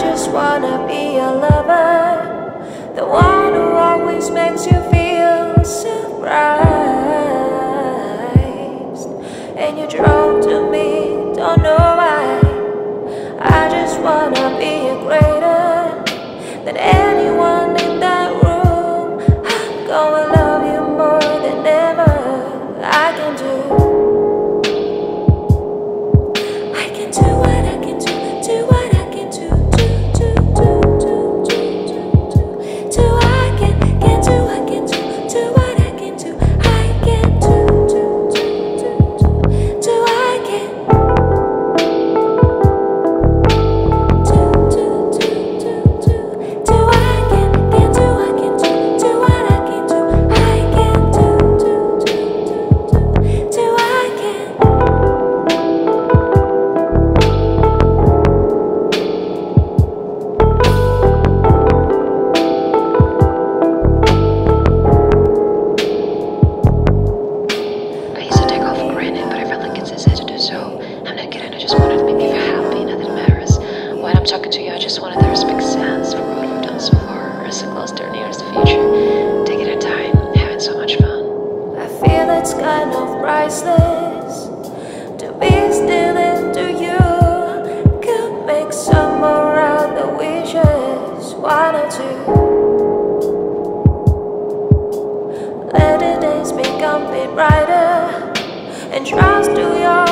just wanna be a talking to you. I just wanted to big sense for what we've done so far. As close to nearest future. Taking our time, having so much fun. I feel it's kind of priceless to be still into you. Could make some more out the wishes, one or two. Let the days become a bit brighter and trust to your.